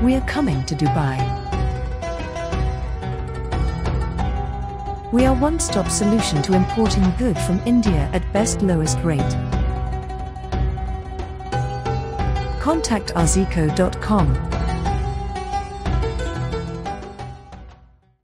We are coming to Dubai. We are one-stop solution to importing good from India at best lowest rate. Contact Aaziko.com